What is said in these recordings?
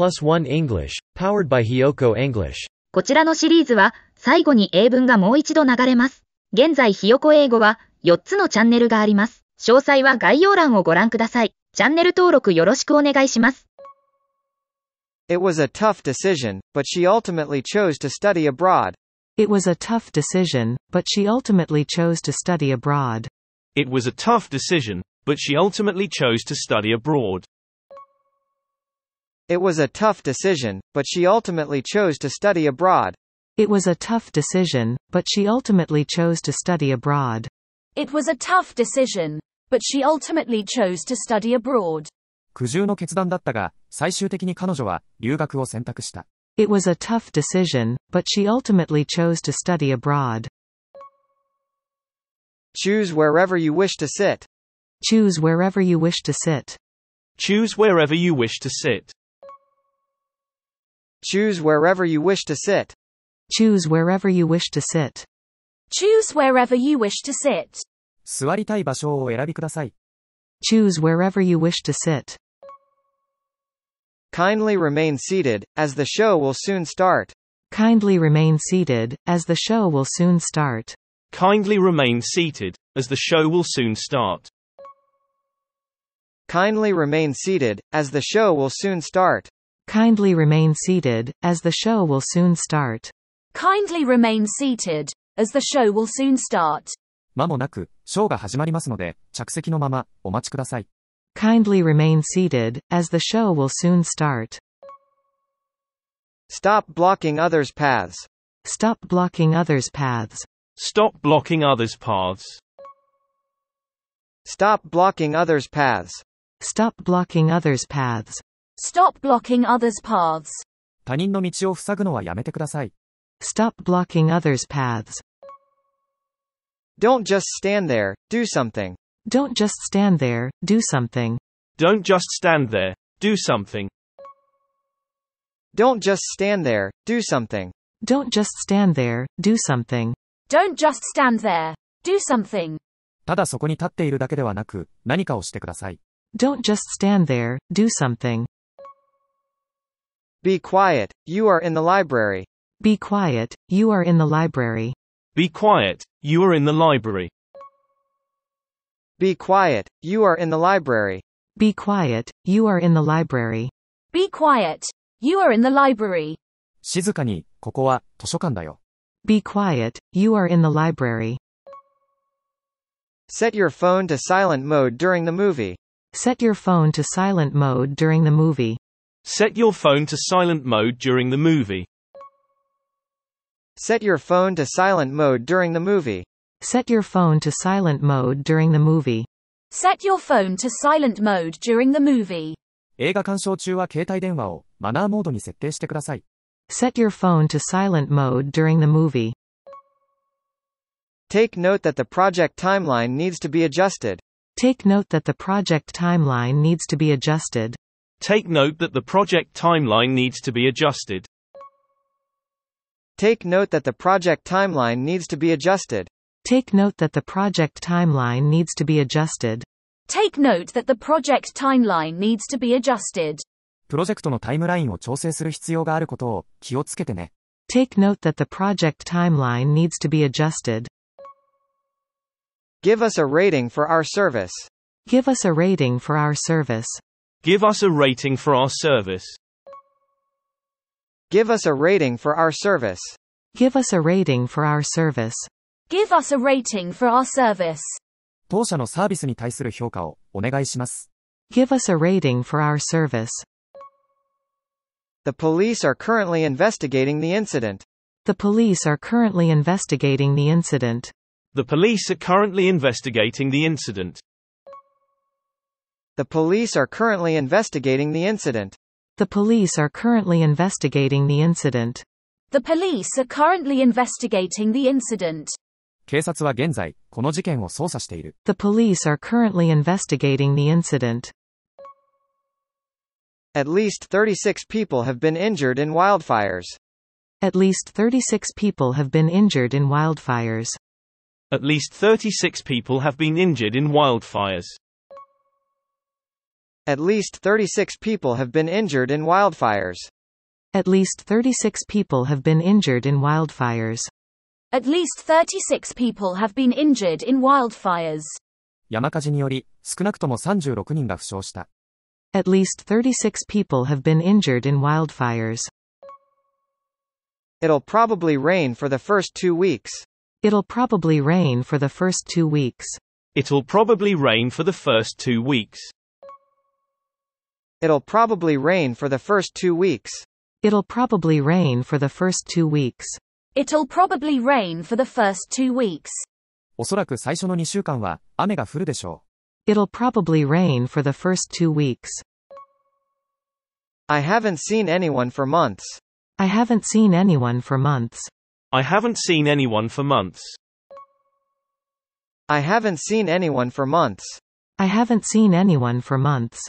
plus 1 English, powered by Hyoko English. こちらのシリーズは最後に英文がもう一度流れます。現在ひよこ英語は4つのチャンネルがあります。詳細は概要欄をご覧ください。チャンネル登録よろしくお願いします。It was a tough decision, but she ultimately chose to study abroad. It was a tough decision, but she ultimately chose to study abroad. It was a tough decision, but she ultimately chose to study abroad. It was a tough decision, but she ultimately chose to study abroad. It was a tough decision, but she ultimately chose to study abroad. It was a tough decision, but she ultimately chose to study abroad. 苦渋の決断だったが、最終的に彼女は留学を選択した。 It was a tough decision, but she ultimately chose to study abroad. Choose wherever you wish to sit. Choose wherever you wish to sit. Choose wherever you wish to sit. Choose wherever you wish to sit. Choose wherever you wish to sit. Choose wherever you wish to sit. 座りたい場所をお選びください。 Choose wherever you wish to sit. Kindly remain seated, as the show will soon start. Kindly remain seated, as the show will soon start. Kindly remain seated, as the show will soon start. Kindly remain seated, as the show will soon start. Kindly remain seated, as the show will soon start. Kindly remain seated, as the show will soon start. 間もなく、ショーが始まりますので、着席のまま、お待ちください。 Kindly remain seated, as the show will soon start. Stop blocking others' paths. Stop blocking others' paths. Stop blocking others' paths. Stop blocking others' paths. Stop blocking others' paths. Stop blocking others' paths. 他人の道を塞ぐのはやめてください。 Stop blocking others' paths. Don't just stand there, do something. Don't just stand there, do something. Don't just stand there, do something. Don't just stand there, do something. Don't just stand there, do something. Don't just stand there. Do something. ただそこに立っているだけではなく、何かをしてください。 Don't just stand there, do something. Be quiet, you are in the library. Be quiet, you are in the library. Be quiet, you are in the library. Be quiet, you are in the library. Be quiet, you are in the library. Be quiet. You are in the library. 静かに、ここは、図書館だよ。 Be quiet, you are in the library. Set your phone to silent mode during the movie. Set your phone to silent mode during the movie. Set your phone to silent mode during the movie. Set your phone to silent mode during the movie. Set your phone to silent mode during the movie. Set your phone to silent mode during the movie. 映画鑑賞中は携帯電話を、マナーモードに設定してください。 Set your phone to silent mode during the movie. Take note that the project timeline needs to be adjusted. Take note that the project timeline needs to be adjusted. Take note that the project timeline needs to be adjusted. Take note that the project timeline needs to be adjusted. Take note that the project timeline needs to be adjusted. Take note that the project timeline needs to be adjusted. プロジェクトのタイムラインを調整する必要があることを、気をつけてね。 Take note that the project timeline needs to be adjusted. Give us a rating for our service. Give us a rating for our service. Give us a rating for our service. Give us a rating for our service. Give us a rating for our service. Give us a rating for our service. 当社のサービスに対する評価を、お願いします。 Give us a rating for our service. The police are currently investigating the incident. The police are currently investigating the incident. The police are currently investigating the incident. The police are currently investigating the incident. The police are currently investigating the incident. The police are currently investigating the incident. 警察は現在、この事件を捜査している。 The police are currently investigating the incident. At least 36 people have been injured in wildfires. At least 36 people have been injured in wildfires. At least 36 people have been injured in wildfires. At least 36 people have been injured in wildfires. At least 36 people have been injured in wildfires. At least 36 people have been injured in wildfires. 山火事により、少なくとも36人が負傷した。 At least 36 people have been injured in wildfires. It'll probably rain for the first two weeks. It'll probably rain for the first two weeks. It'll probably rain for the first two weeks. It'll probably rain for the first two weeks. It'll probably rain for the first two weeks. It'll probably rain for the first two weeks. おそらく最初の2週間は、雨が降るでしょ It'll probably rain for the first two weeks. I haven't seen anyone for months. I haven't seen anyone for months. I haven't seen anyone for months. I haven't seen anyone for months. I haven't seen anyone for months.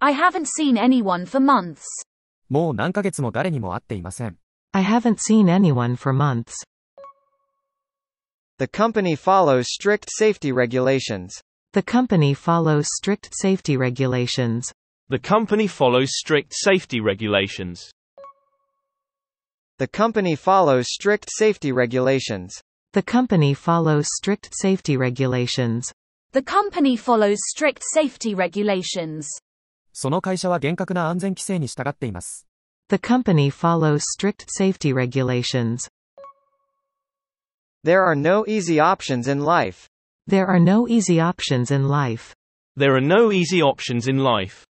I haven't seen anyone for months. う。もう何ヶ月も誰にも会っていません。 I haven't seen anyone for months. The company follows strict safety regulations. The company follows strict safety regulations. The company follows strict safety regulations. The company follows strict safety regulations. The company follows strict safety regulations. The company follows strict safety regulations. その会社は厳格な安全規制に従っています。The company follows strict safety regulations. There are no easy options in life. There are no easy options in life. There are no easy options in life.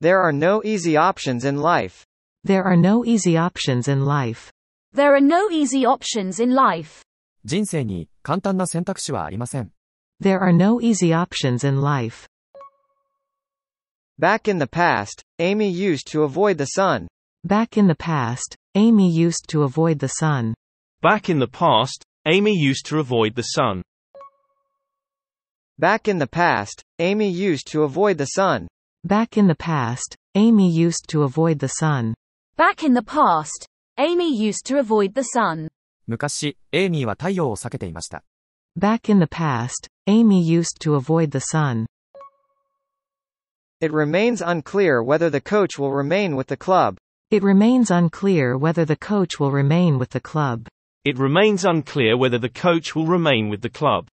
There are no easy options in life. There are no easy options in life. There are no easy options in life. 人生に、簡単な選択肢はありません。There are no easy options in life. Back in the past, Amy used to avoid the sun. Back in the past, Amy used to avoid the sun. Back in the past, Amy used to avoid the sun. Back in the past, Amy used to avoid the sun. Back in the past, Amy used to avoid the sun. Back in the past, Amy used to avoid the sun. 昔、エイミーは太陽を避けていました。 Back in the past, Amy used to avoid the sun. It remains unclear whether the coach will remain with the club. It remains unclear whether the coach will remain with the club. It remains unclear whether the coach will remain with the club.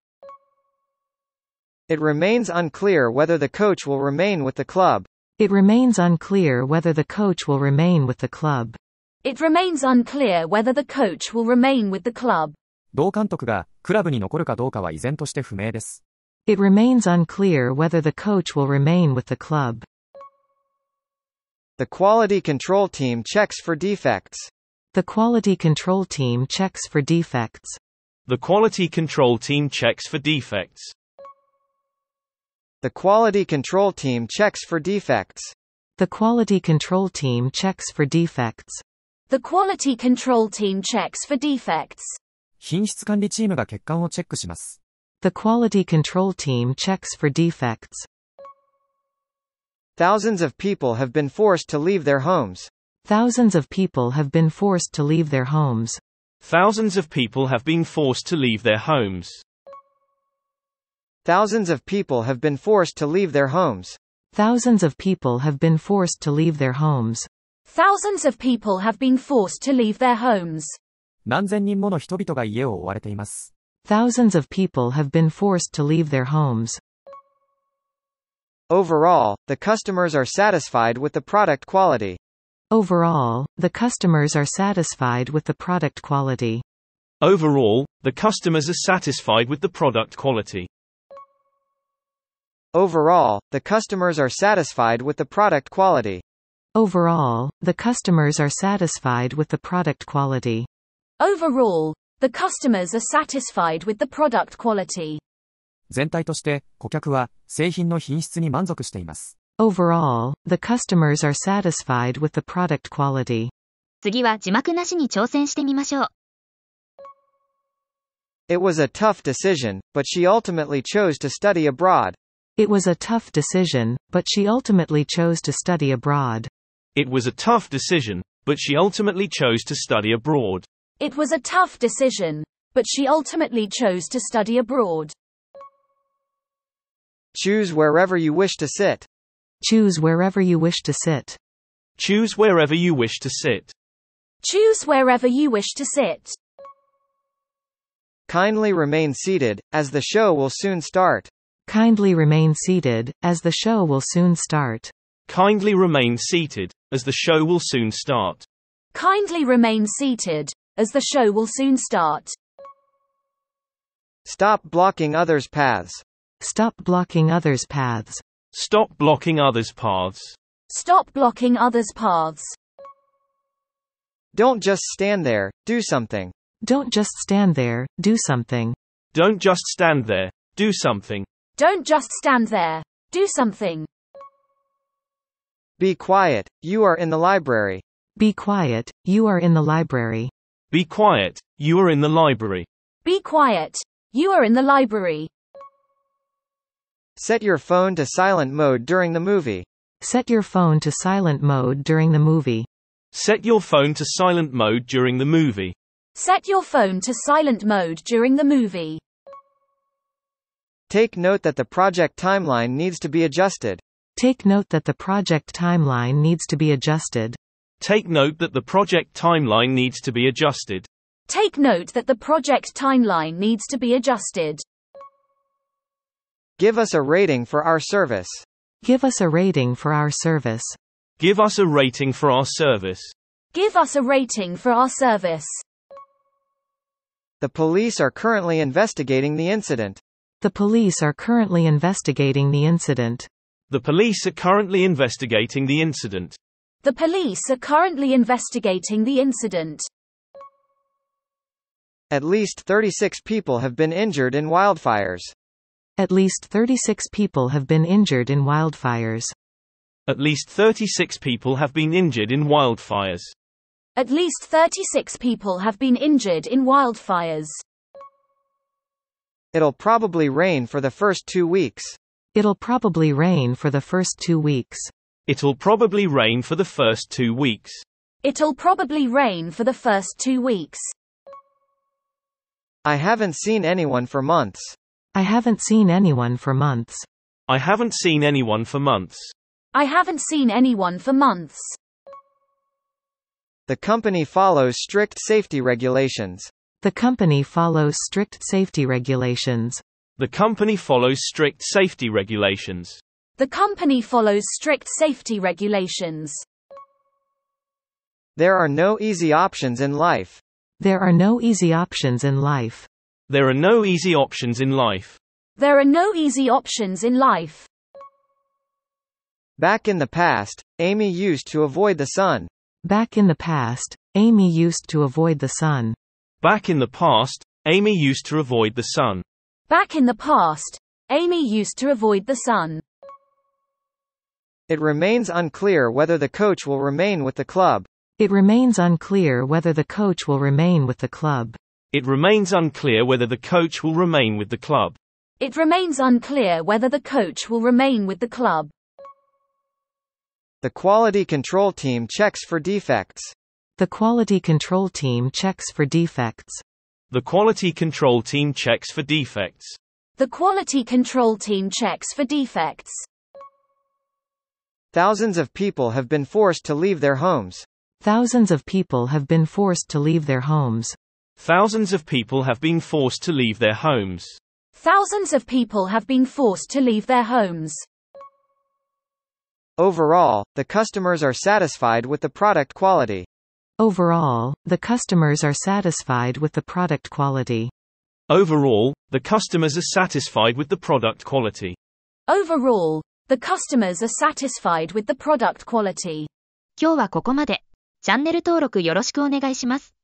It remains unclear whether the coach will remain with the club. It remains unclear whether the coach will remain with the club. It remains unclear whether the coach will remain with the club. 同監督が、クラブに残るかどうかは依然として不明です。 It remains unclear whether the coach will remain with the club. The quality control team checks for defects. The quality control team checks for defects. The quality control team checks for defects. The quality control team checks for defects. The quality control team checks for defects. The quality control team checks for defects. 品質管理チームが欠陥をチェックします。 The quality control team checks for defects. Thousands of people have been forced to leave their homes. Thousands of people have been forced to leave their homes. Thousands of people have been forced to leave their homes. Thousands of people have been forced to leave their homes. Thousands of people have been forced to leave their homes. Thousands of people have been forced to leave their homes. 何千人もの人々が家を追われています。 Thousands of people have been forced to leave their homes. Overall, the customers are satisfied with the product quality. Overall, the customers are satisfied with the product quality. Overall, the customers are satisfied with the product quality. Overall, the customers are satisfied with the product quality. Overall, the customers are satisfied with the product quality. Overall, the customers are satisfied with the product quality. 全体として、顧客は、製品の品質に満足しています。 Overall, the customers are satisfied with the product quality. 次は字幕なしに挑戦してみましょう。 It was a tough decision, but she ultimately chose to study abroad. It was a tough decision, but she ultimately chose to study abroad. It was a tough decision, but she ultimately chose to study abroad. It was a tough decision, but she ultimately chose to study abroad. Choose wherever you wish to sit. Choose wherever you wish to sit. Choose wherever you wish to sit. Choose wherever you wish to sit. Kindly remain seated, as the show will soon start. Kindly remain seated, as the show will soon start. Kindly remain seated, as the show will soon start. Kindly remain seated, as the show will soon start. Stop blocking others' paths. Stop blocking others' paths. Stop blocking others' paths. Stop blocking others' paths. Don't just stand there, do something. Don't just stand there, do something. Don't just stand there. Do something. Don't just stand there. Do something. Be quiet, you are in the library. Be quiet, you are in the library. Be quiet. You are in the library. Be quiet. You are in the library. Set your phone to silent mode during the movie. Set your phone to silent mode during the movie. Set your phone to silent mode during the movie. Set your phone to silent mode during the movie. Take note that the project timeline needs to be adjusted. Take note that the project timeline needs to be adjusted. Take note that the project timeline needs to be adjusted. Take note that the project timeline needs to be adjusted. Give us a rating for our service. Give us a rating for our service. Give us a rating for our service. Give us a rating for our service. The police are currently investigating the incident. The police are currently investigating the incident. The police are currently investigating the incident. The police are currently investigating the incident. At least 36 people have been injured in wildfires. At least 36 people have been injured in wildfires. At least 36 people have been injured in wildfires. At least 36 people have been injured in wildfires. It'll probably rain for the first two weeks. It'll probably rain for the first two weeks. It'll probably rain for the first two weeks. It'll probably rain for the first two weeks. I haven't seen anyone for months. I haven't seen anyone for months. I haven't seen anyone for months. I haven't seen anyone for months. The company follows strict safety regulations. The company follows strict safety regulations. The company follows strict safety regulations. The company follows strict safety regulations. There are no easy options in life. There are no easy options in life. There are no easy options in life. There are no easy options in life. Back in the past, Amy used to avoid the sun. Back in the past, Amy used to avoid the sun. Back in the past, Amy used to avoid the sun. Back in the past, Amy used to avoid the sun. It remains unclear whether the coach will remain with the club. It remains unclear whether the coach will remain with the club. It remains unclear whether the coach will remain with the club. It remains unclear whether the coach will remain with the club. The quality control team checks for defects. The quality control team checks for defects. The quality control team checks for defects. The quality control team checks for defects. Thousands of people have been forced to leave their homes. Thousands of people have been forced to leave their homes. Thousands of people have been forced to leave their homes. Thousands of people have been forced to leave their homes. Overall, the customers are satisfied with the product quality. Overall, the customers are satisfied with the product quality. Overall, the customers are satisfied with the product quality. Overall, the customers are satisfied with the product quality. 今日はここまで。チャンネル登録よろしくお願いします。